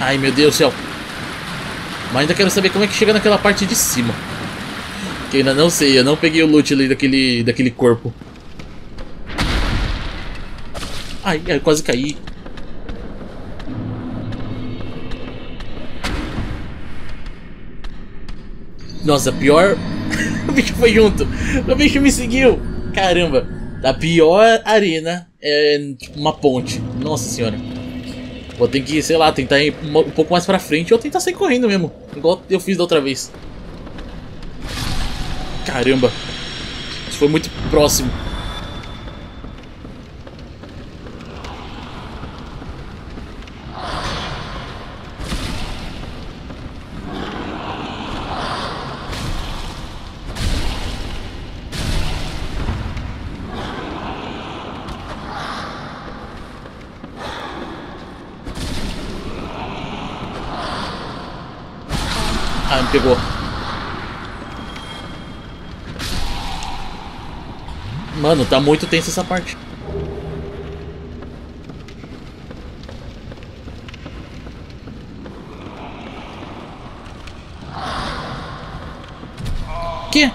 Ai, meu Deus do céu. Mas ainda quero saber como é que chega naquela parte de cima. Que ainda não sei, eu não peguei o loot ali daquele, daquele corpo. Ai, quase caí. Nossa, pior... o bicho foi junto. O bicho me seguiu. Caramba. A pior arena é tipo uma ponte. Nossa senhora. Vou ter que, sei lá, tentar ir um pouco mais pra frente ou tentar sair correndo mesmo. Igual eu fiz da outra vez. Caramba. Isso foi muito próximo. Ah, me pegou. Mano, tá muito tenso essa parte. Que?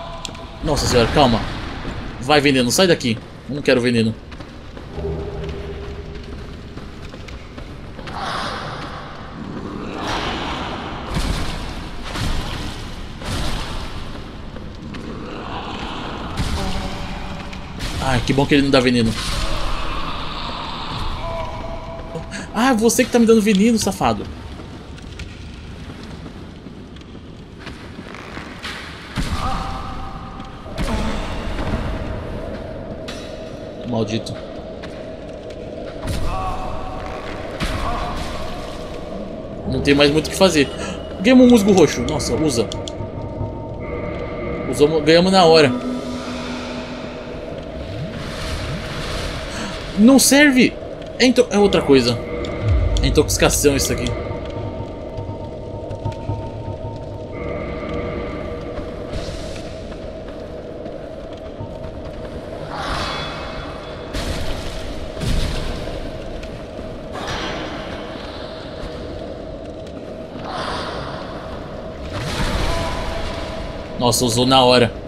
Nossa senhora, calma. Vai veneno, sai daqui. Não quero veneno. Ai, que bom que ele não dá veneno. Ah, você que tá me dando veneno, safado. Maldito. Não tem mais muito o que fazer. Ganhamos um musgo roxo. Nossa, usa. Usamos, ganhamos na hora. Não serve! É, é outra coisa. É intoxicação isso aqui. Nossa, usou na hora.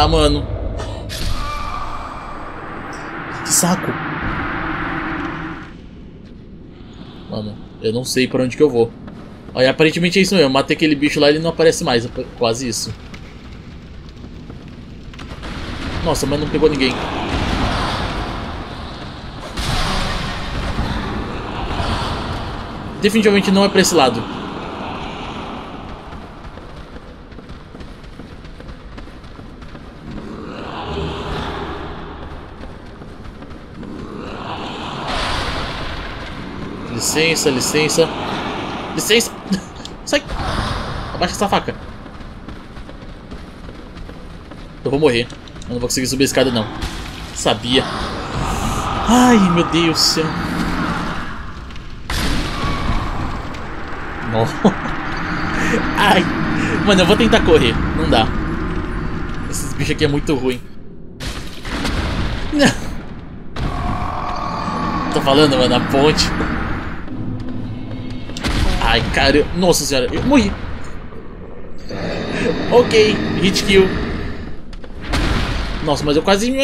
Ah, mano. Que saco. Mano, eu não sei pra onde que eu vou. Olha, aparentemente é isso mesmo. Matei aquele bicho lá e ele não aparece mais. É quase isso. Nossa, mas não pegou ninguém. Definitivamente não é pra esse lado. Licença, licença. Licença! Sai! Abaixa essa faca. Eu vou morrer. Eu não vou conseguir subir a escada, não. Sabia. Ai, meu Deus do céu. Ai. Mano, eu vou tentar correr. Não dá. Esses bichos aqui é muito ruim. Tô falando, mano, a ponte. Ai, cara. Nossa senhora, eu morri. Ok, hit kill. Nossa, mas eu quase.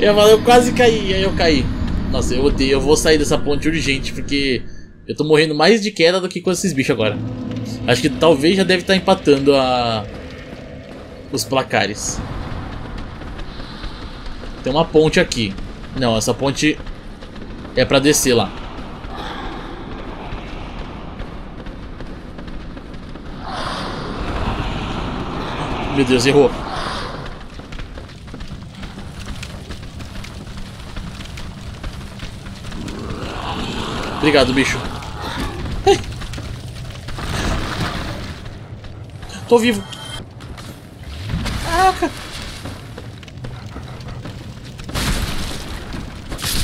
Eu, eu quase caí, aí eu caí. Nossa, eu. Eu vou sair dessa ponte urgente, porque eu tô morrendo mais de queda do que com esses bichos agora. Acho que talvez já deve estar empatando a... os placares. Tem uma ponte aqui. Não, essa ponte é pra descer lá. Meu Deus, errou. Obrigado, bicho. Tô vivo. Caraca.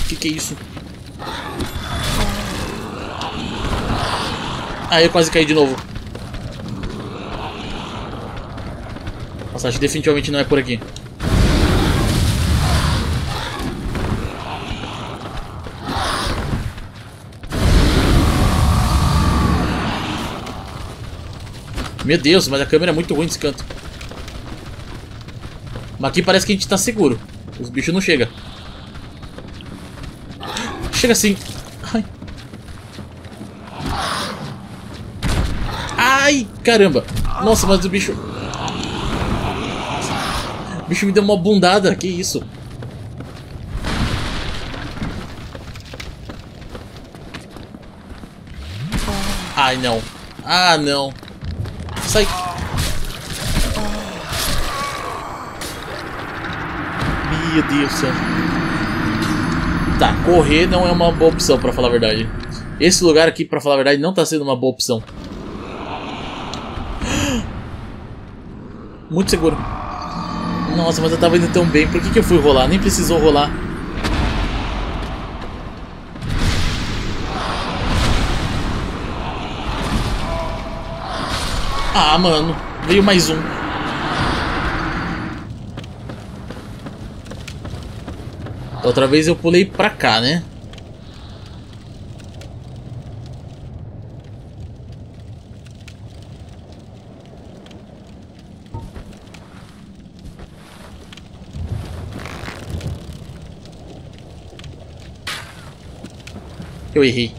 Que que é isso? Ah, eu quase caí de novo. Acho que definitivamente não é por aqui. Meu Deus, mas a câmera é muito ruim desse canto. Mas aqui parece que a gente tá seguro. Os bichos não chegam. Chega assim. Ai. Ai, caramba. Nossa, mas o bicho... Bicho me deu uma bundada. Que isso? Ai, não. Ah, não. Sai. Meu Deus do céu. Tá, correr não é uma boa opção, pra falar a verdade. Esse lugar aqui, pra falar a verdade, não tá sendo uma boa opção. Muito seguro. Nossa, mas eu tava indo tão bem. Por que, que eu fui rolar? Nem precisou rolar. Ah, mano. Veio mais um. Outra vez eu pulei pra cá, né? Eu errei.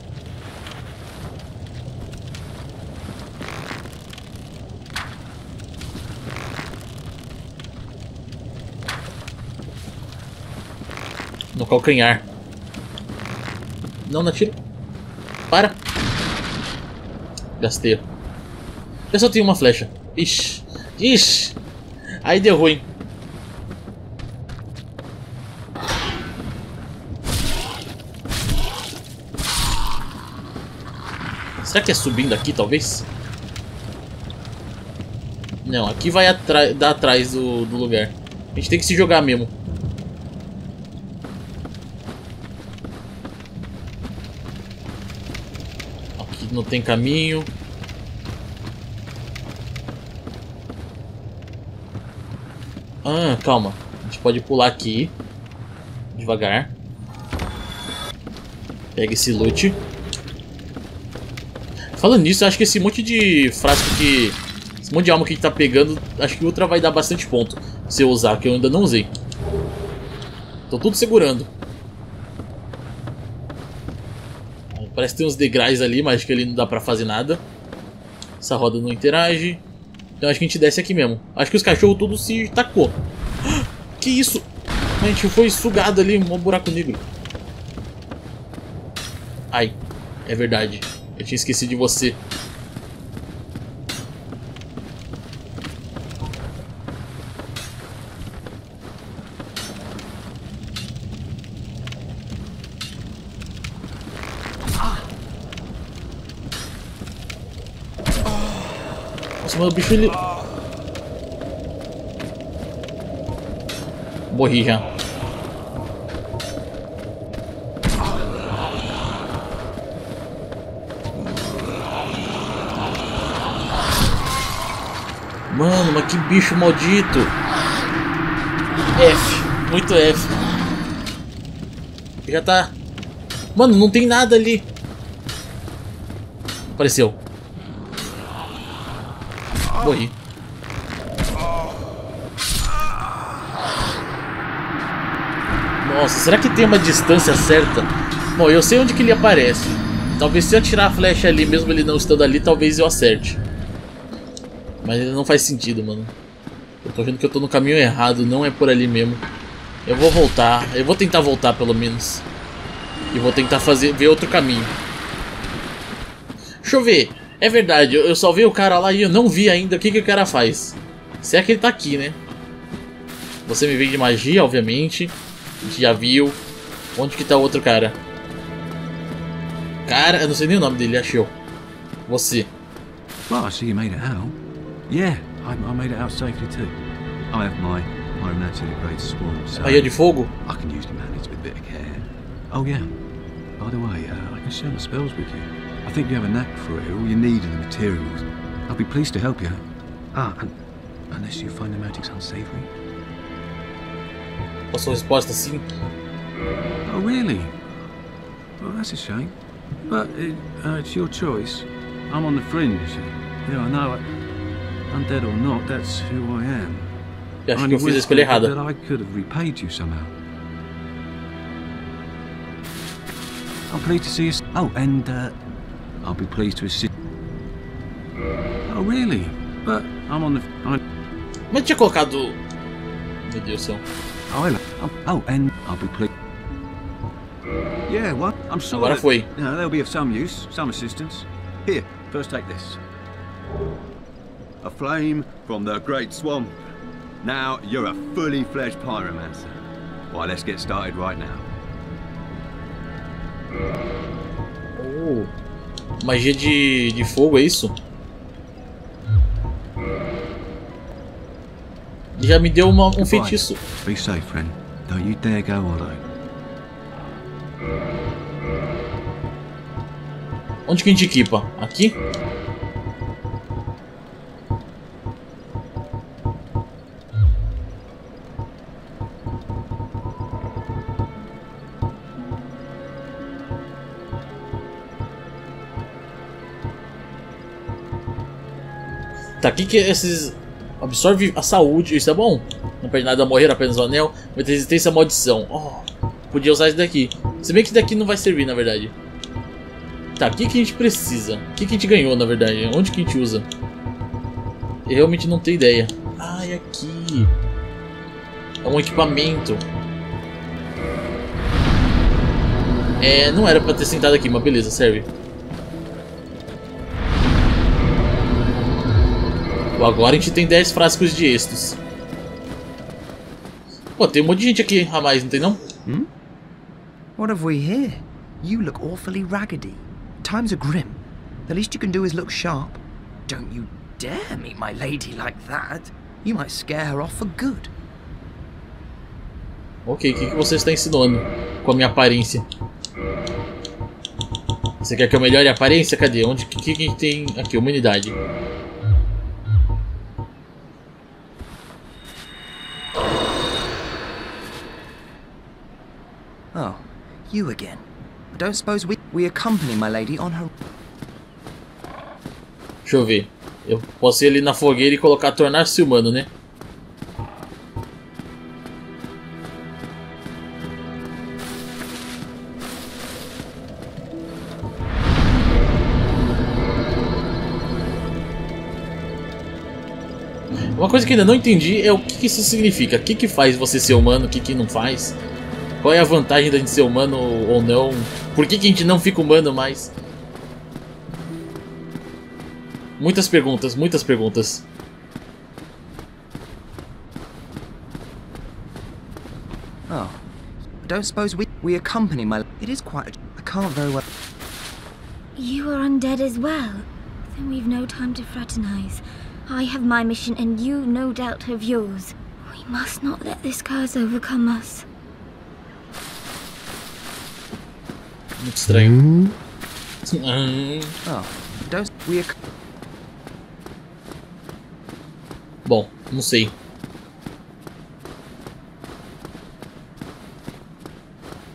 No calcanhar. Não, não atira. Para. Gastei. Eu só tenho uma flecha. Ixi. Ixi. Aí deu ruim. Será que é subindo aqui, talvez? Não, aqui vai dar atrás do, do lugar. A gente tem que se jogar mesmo. não tem caminho. Ah, calma. A gente pode pular aqui. Devagar. Pega esse loot. Falando nisso, acho que esse monte de frasco que... Esse monte de alma que a gente tá pegando, acho que o Ultra vai dar bastante ponto. Se eu usar, que eu ainda não usei. Tô tudo segurando. Parece que tem uns degraus ali, mas acho que ali não dá pra fazer nada. Essa roda não interage. Então acho que a gente desce aqui mesmo. Acho que os cachorros todos se tacou. Que isso? A gente foi sugado ali, um buraco negro. Ai, é verdade. Eu tinha esquecido de você. Nossa, mas o bicho ele... Morri já. Mano, mas que bicho maldito. F. Muito F. Já tá... Mano, não tem nada ali. Apareceu. Morri. Nossa, será que tem uma distância certa? Bom, eu sei onde que ele aparece. Talvez se eu atirar a flecha ali, mesmo ele não estando ali, talvez eu acerte. Mas não faz sentido, mano. Eu tô vendo que eu tô no caminho errado, não é por ali mesmo. Eu vou voltar, eu vou tentar voltar pelo menos. E vou tentar fazer ver outro caminho. Deixa eu ver. É verdade, eu só vi o cara lá e eu não vi ainda o que, que o cara faz. Se é que ele tá aqui, né? Você me vem de magia, obviamente. A gente já viu. Onde que tá o outro cara? Cara, eu não sei nem o nome dele, achou. Você. Well, I see you made it out. Yeah, I, I made it out safely too. I have my aromatic grade swarm, so Baía de fogo? I can usually manage with a bit of care. Oh yeah, by the way, uh, I can share my spells with you. I think you have a knack for it, all you need are the materials. I'll be pleased to help you. Ah, and unless you find the magic's unsavory. A sua resposta sim. Oh, really? Well, that's a shame. But it, uh, it's your choice. I'm on the fringe. Yeah, I know. Undead or not, that's who I am. Eu acho I que eu fiz a escolha errada. I could have repaid you somehow. I'm pleased to see you. Oh, and uh, I'll be pleased to assist. Oh, really? But I'm on the. I, Mas tinha colocado. Meu Deus do céu. oh. Oh, oh, and I'll be pleased. Yeah, what? I'm sure. Agora that, foi. You know, they'll be of some use, some assistance. Here, first take this. A flame from the Great Swamp. Now you're a fully fledged pyromancer. Why, let's get started right now. Oh. Magia de, de fogo, é isso? Já me deu uma- um feitiço. Be safe, friend. Don't you dare go alone. Onde que a gente equipa? Aqui? Tá aqui que esses absorve a saúde, isso é bom. Não perde nada a morrer, apenas o anel. Ter resistência à maldição. Oh, podia usar isso daqui. Se bem que isso daqui não vai servir, na verdade. Tá, o que, que a gente precisa? O que, que a gente ganhou, na verdade? Onde que a gente usa? Eu realmente não tenho ideia. Ah, é aqui. É um equipamento. É, não era pra ter sentado aqui, mas beleza, serve. Agora a gente tem 10 frascos de estos. Pô, tem um monte de gente aqui a mais, não tem não? What have we here? You look awfully raggedy. Times are grim. The least you can do is look sharp. Don't you dare meet my lady like that. You might scare her off for good. Ok, o que, que você está ensinando com a minha aparência? Você quer que eu melhore a aparência? Cadê? Onde? O que, que a gente tem aqui? Humanidade. You again. I don't suppose we we accompany my lady on her. Deixa eu ver. Eu posso ir ali na fogueira e colocar tornar-se humano, né? Uma coisa que ainda não entendi é o que, isso significa. O que, faz você ser humano, o que não faz. Qual é a vantagem da gente ser humano ou não? Por que, que a gente não fica humano mais? Muitas perguntas, muitas perguntas. Oh, I don't suppose we we accompany my. It is quite. A, I can't very well. You are undead as well. Then we've no time to fraternize. I have my mission, and you no doubt have yours. We must not let this curse overcome us. Muito estranho. Hum, bom, não sei.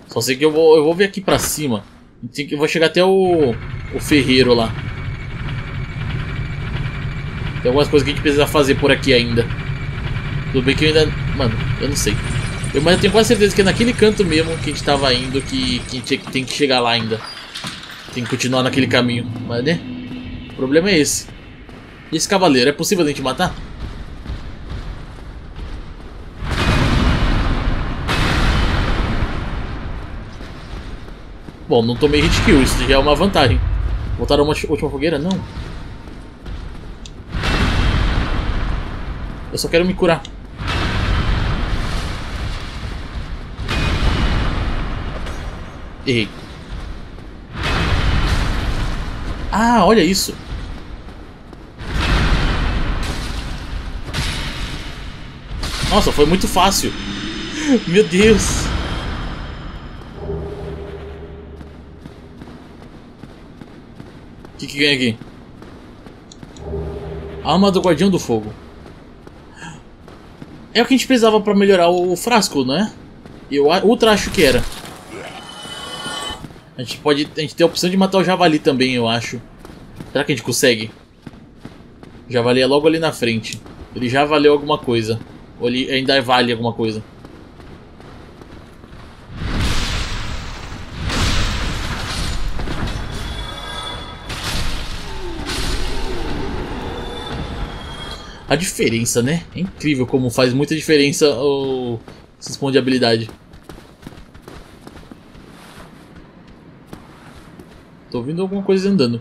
Só sei que eu vou, eu vou ver aqui pra cima. Tem que- Eu vou chegar até o, o ferreiro lá. Tem algumas coisas que a gente precisa fazer por aqui ainda. Tudo bem que eu ainda. Mano, eu não sei. Eu, mas eu tenho quase certeza que é naquele canto mesmo que a gente tava indo que, que a gente tem que chegar lá ainda. Tem que continuar naquele caminho. Mas né? O problema é esse. E esse cavaleiro, é possível a gente matar? Bom, não tomei hit kill, isso já é uma vantagem. Voltaram uma última fogueira? Não. Eu só quero me curar. Errei. Ah, olha isso. Nossa, foi muito fácil. Meu Deus. O que, que ganha aqui? Alma do Guardião do Fogo. É o que a gente precisava pra melhorar o frasco, não é? Eu ultra acho que era. A gente pode. A gente tem a opção de matar o javali também, eu acho. Será que a gente consegue? O javali é logo ali na frente. Ele já valeu alguma coisa. Ou ele ainda vale alguma coisa. A diferença, né? É incrível como faz muita diferença o pontos de habilidade. Ouvindo alguma coisa andando.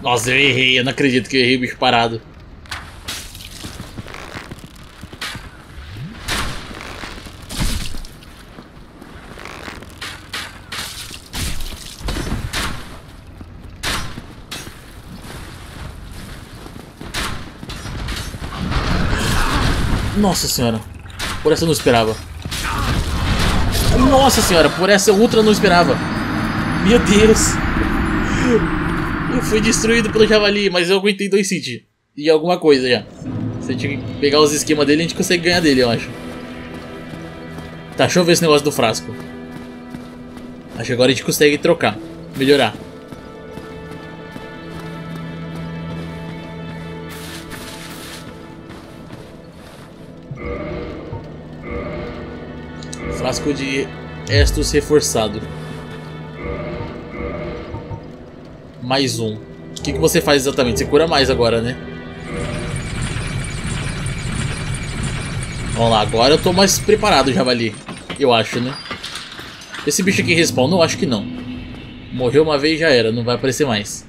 Nossa, eu errei. Eu não acredito que eu errei o bicho parado. Nossa senhora. Por essa eu não esperava. Nossa senhora, por essa eu ultra não esperava. Meu Deus. Eu fui destruído pelo javali, mas eu aguentei dois hits. E alguma coisa já. Se a gente pegar os esquemas dele, a gente consegue ganhar dele, eu acho. Tá, deixa eu ver esse negócio do frasco. Acho que agora a gente consegue trocar. Melhorar. Frasco de Estus reforçado. Mais um. O que, que você faz exatamente? Você cura mais agora, né? Vamos lá, agora eu tô mais preparado, Javali. Eu acho, né? Esse bicho aqui respawn, eu acho que não. Morreu uma vez já era, não vai aparecer mais.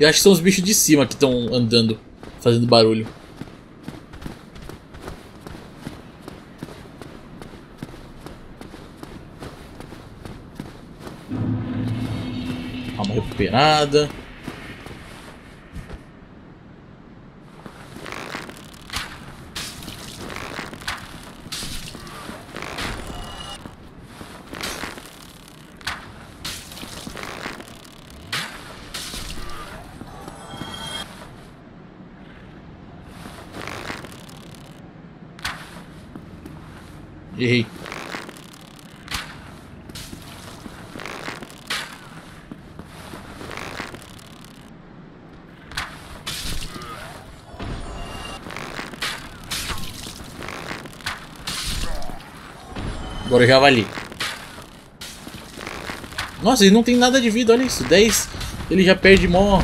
Eu acho que são os bichos de cima que estão andando, fazendo barulho. Uma recuperada. Errei. Agora o javali. Nossa, ele não tem nada de vida, olha isso. 10. Ele já perde mó.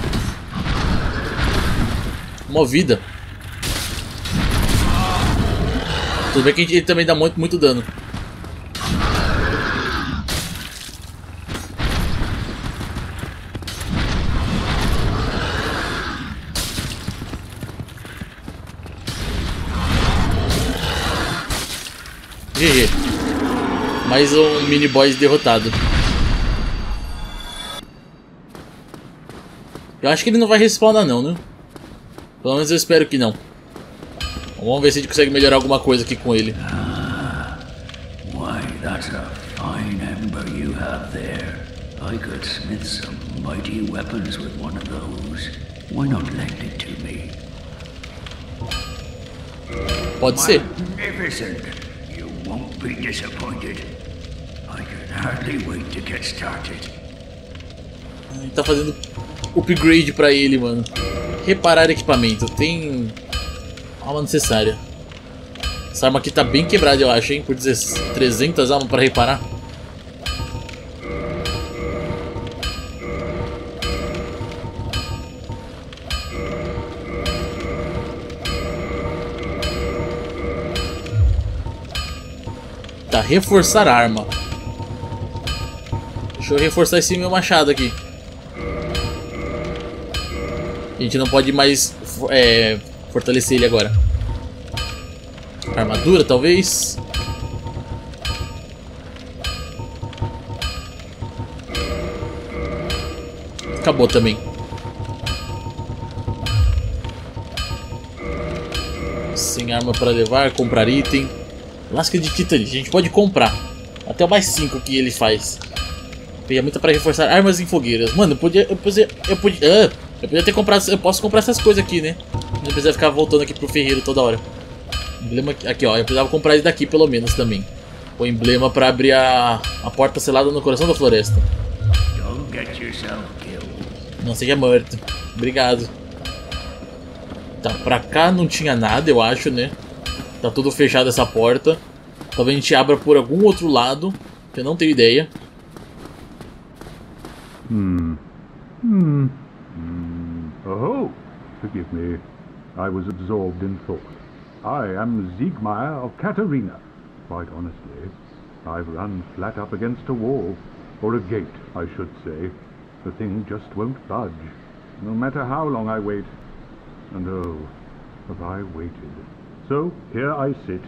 Mó vida. Tudo bem que ele também dá muito, muito dano. GG. Mais um mini boss derrotado. Eu acho que ele não vai respawnar não, né? Pelo menos eu espero que não. Vamos ver se a gente consegue melhorar alguma coisa aqui com ele. Why, that's a fine ember you have there. I could smith some mighty weapons with one of those. Why not lend it to me? Pode ser. Magnificent! You won't be disappointed. Tá fazendo upgrade pra ele, mano. Reparar equipamento. Tem alma necessária. Essa arma aqui tá bem quebrada, eu acho, hein? Por 300 almas pra reparar. Tá, reforçar a arma. Deixa eu reforçar esse meu machado aqui. A gente não pode mais é, fortalecer ele agora. Armadura, talvez. Acabou também. Sem arma para levar, comprar item. Lasca de titânio, a gente pode comprar. Até o mais 5 que ele faz. Ferramenta para reforçar armas em fogueiras. Mano, eu podia. Eu podia. Eu podia, ah, eu podia ter comprado. Eu posso comprar essas coisas aqui, né? Não precisa ficar voltando aqui pro ferreiro toda hora. Emblema aqui, ó. Eu precisava comprar esse daqui pelo menos também. O emblema para abrir a, a porta selada no coração da floresta. Não seja morto. Obrigado. Tá, pra cá não tinha nada, eu acho, né? Tá tudo fechado essa porta. Talvez a gente abra por algum outro lado. Que eu não tenho ideia. Hmm. Hmm. Hmm. Oh, forgive me. I was absorbed in thought. I am Siegmeyer of Katarina. Quite honestly, I've run flat up against a wall. Or a gate, I should say. The thing just won't budge. No matter how long I wait. And oh, have I waited. So here I sit,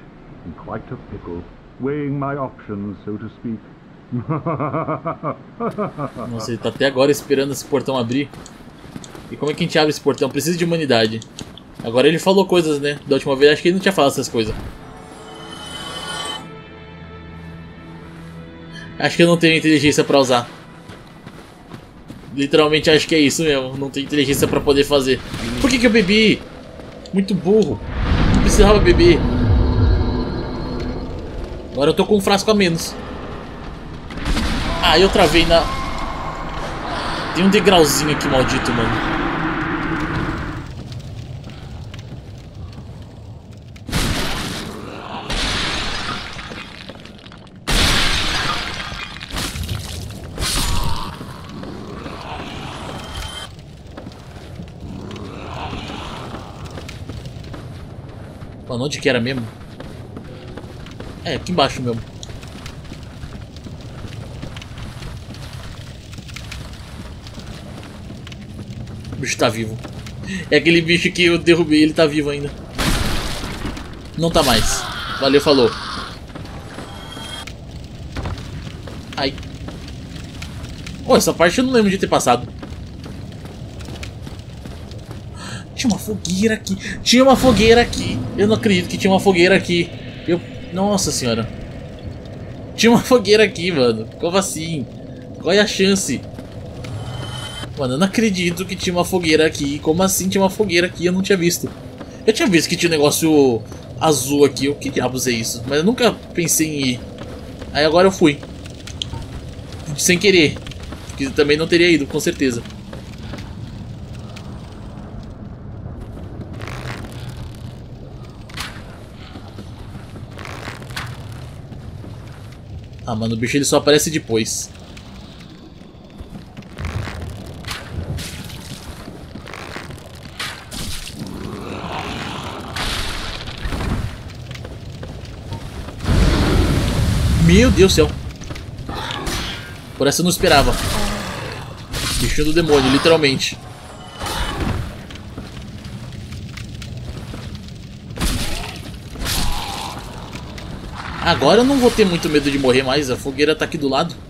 in quite a pickle, weighing my options, so to speak. Nossa, ele tá até agora esperando esse portão abrir. E como é que a gente abre esse portão? Precisa de humanidade. Agora ele falou coisas, né? Da última vez acho que ele não tinha falado essas coisas. Acho que eu não tenho inteligência pra usar. Literalmente acho que é isso mesmo. Não tenho inteligência pra poder fazer. Por que, que eu bebi? Muito burro. Não precisava beber. Agora eu tô com um frasco a menos. Ah, eu travei na... Tem um degrauzinho aqui maldito, mano. Mano, onde que era mesmo? É, aqui embaixo mesmo. Bicho tá vivo. É aquele bicho que eu derrubei, ele tá vivo ainda. Não tá mais. Valeu, falou. Ai. Oh, essa parte eu não lembro de ter passado. Tinha uma fogueira aqui. Tinha uma fogueira aqui. Eu não acredito que tinha uma fogueira aqui. Eu... Nossa senhora. Tinha uma fogueira aqui, mano. Como assim? Qual é a chance? Mano, eu não acredito que tinha uma fogueira aqui. Como assim tinha uma fogueira aqui? Eu não tinha visto. Eu tinha visto que tinha um negócio azul aqui. O que diabos é isso? Mas eu nunca pensei em ir. Aí agora eu fui. Sem querer. Que também não teria ido, com certeza. Ah, mano, o bicho ele só aparece depois. Meu Deus do céu. Por essa eu não esperava. Bichinho do demônio, literalmente. Agora eu não vou ter muito medo de morrer mais, a fogueira tá aqui do lado.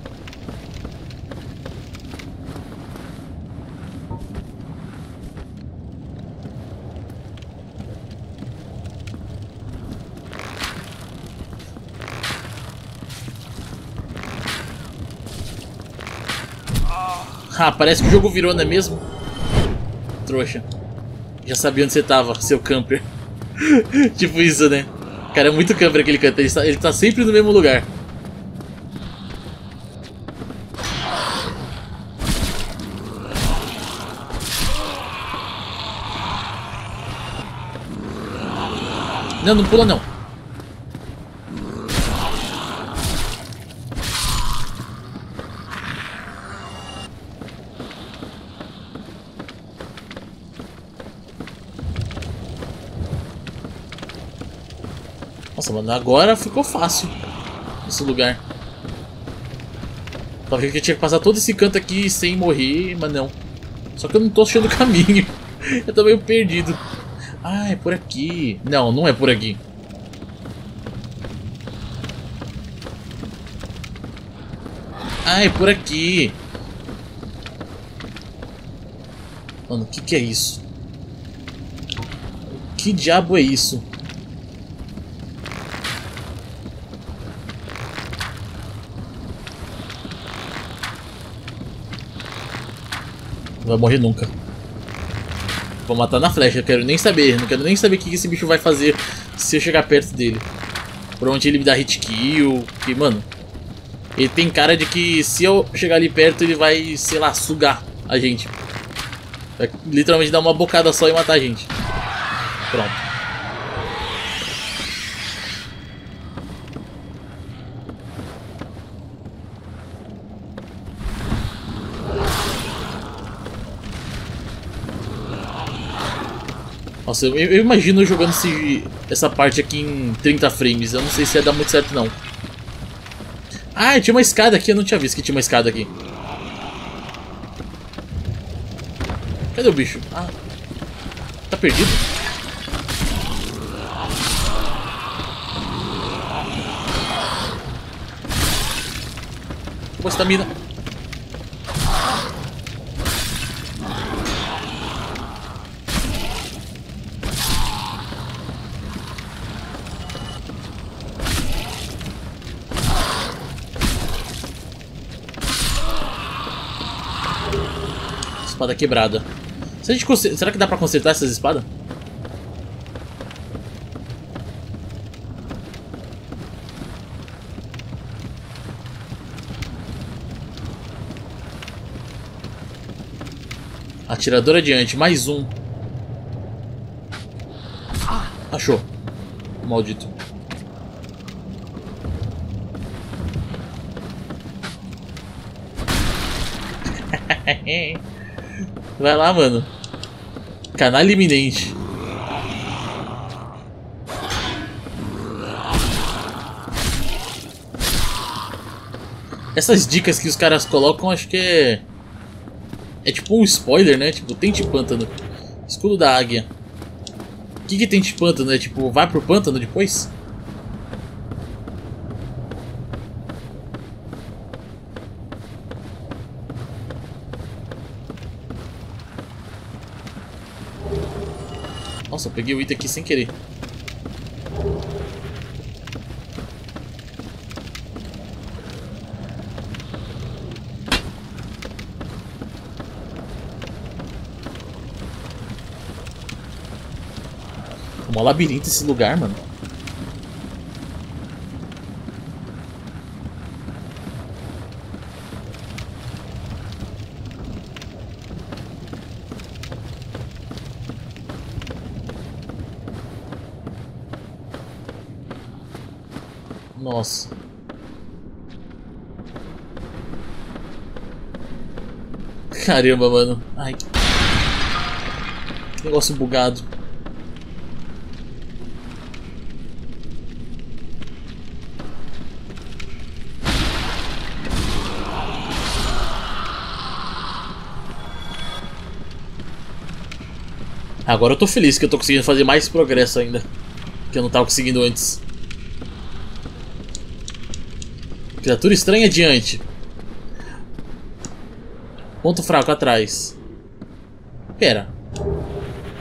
Ah, parece que o jogo virou, não é mesmo? Trouxa. Já sabia onde você tava, seu camper. tipo isso, né? Cara, é muito camper aquele canto. Ele tá, ele tá sempre no mesmo lugar. Não, não pula não. Nossa, mano, agora ficou fácil esse lugar. Talvez que eu tinha que passar todo esse canto aqui sem morrer, mas não. Só que eu não tô achando o caminho. Eu tô meio perdido. Ah, é por aqui. Não, não é por aqui. Ah, é por aqui. Mano, o que, que é isso? Que diabo é isso? Não vai morrer nunca. Vou matar na flecha, eu quero nem saber. Não quero nem saber o que esse bicho vai fazer se eu chegar perto dele. Provavelmente ele me dá hit kill. Porque, mano, ele tem cara de que se eu chegar ali perto ele vai, sei lá, sugar a gente. Vai literalmente dar uma bocada só e matar a gente. Pronto. Nossa, eu, eu imagino jogando esse, essa parte aqui em 30 frames. Eu não sei se ia dar muito certo, não. Ah, tinha uma escada aqui. Eu não tinha visto que tinha uma escada aqui. Cadê o bicho? Ah. Tá perdido? Boa estamina. Espada quebrada. Se a gente Será que dá pra consertar essas espadas? Atirador adiante, mais um. Achou. Maldito. Vai lá, mano. Canalha iminente. Essas dicas que os caras colocam, acho que é... É tipo um spoiler, né? Tipo, tente pântano. Escudo da águia. O que que tente pântano? É tipo, vai pro pântano depois? Nossa, eu peguei o item aqui sem querer. Um labirinto esse lugar, mano. Nossa. Caramba, mano. Ai. Negócio bugado. Agora eu tô feliz que eu tô conseguindo fazer mais progresso ainda. Que eu não tava conseguindo antes. Criatura estranha adiante. Ponto fraco atrás. Pera.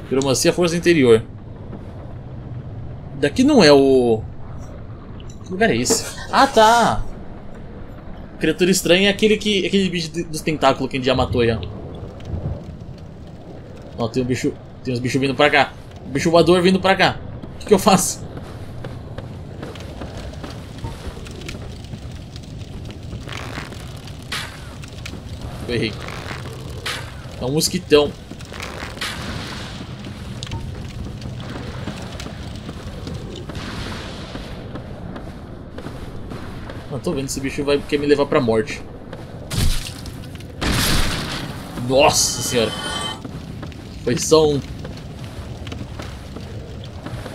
Piromancia força interior. Daqui não é o... Que lugar é esse? Ah, tá. Criatura estranha é aquele, que, aquele bicho dos tentáculos que a gente já matou já. Ó, tem um bicho... Tem uns bichos vindo pra cá. Um bicho voador vindo pra cá. O que, que eu faço? Errei. É um mosquitão. Não tô vendo, esse bicho vai quer me levar pra morte. Nossa senhora. Foi só um.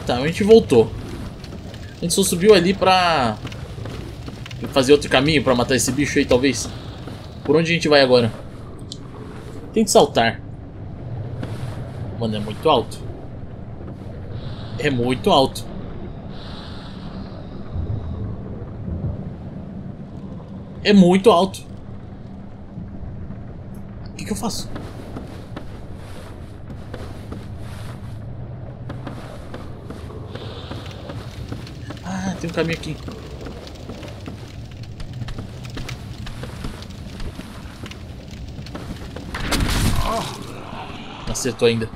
Tá, a gente voltou. A gente só subiu ali pra... Fazer outro caminho pra matar esse bicho aí, talvez. Por onde a gente vai agora? Tente saltar. Mano, é muito alto. É muito alto. É muito alto. O que, que eu faço? Ah, tem um caminho aqui. Acertou ainda.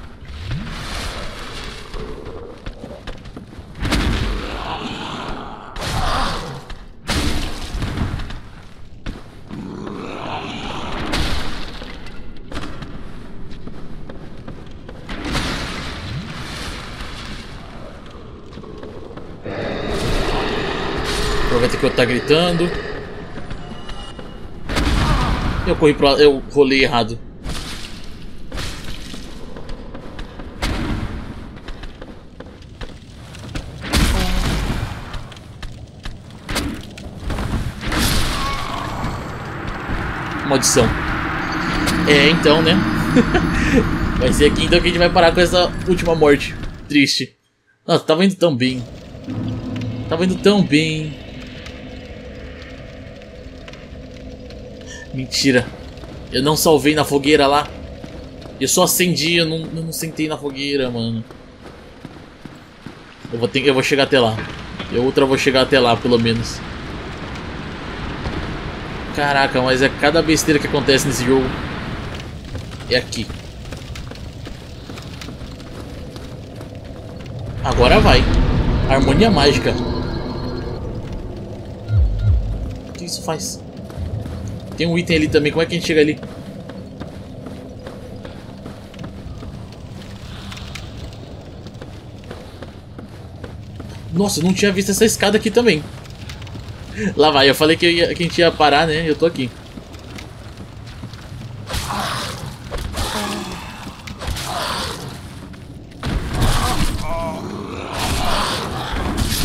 Aproveita que eu tá gritando. Eu corri pro eu rolei errado. Maldição. É, então, né? vai ser aqui então que a gente vai parar com essa última morte. Triste. Nossa, tava indo tão bem. Tava indo tão bem. Mentira. Eu não salvei na fogueira lá. Eu só acendi, eu não, eu não sentei na fogueira, mano. Eu vou, ter, eu vou chegar até lá. Eu outra vou chegar até lá, pelo menos. Caraca, mas é cada besteira que acontece nesse jogo. É aqui. Agora vai. Harmonia mágica. O que isso faz? Tem um item ali também. Como é que a gente chega ali? Nossa, eu não tinha visto essa escada aqui também. Lá vai, eu falei que, ia, que a gente ia parar, né? Eu tô aqui.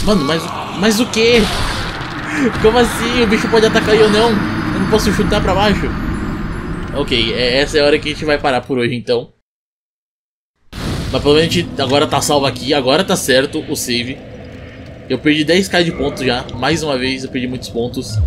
Mano, mas, mas o que? Como assim? O bicho pode atacar eu não? Eu não posso chutar pra baixo? Ok, é, essa é a hora que a gente vai parar por hoje então. Mas pelo menos a gente agora tá salvo aqui, agora tá certo o save. Eu perdi 10k de pontos já, mais uma vez eu perdi muitos pontos.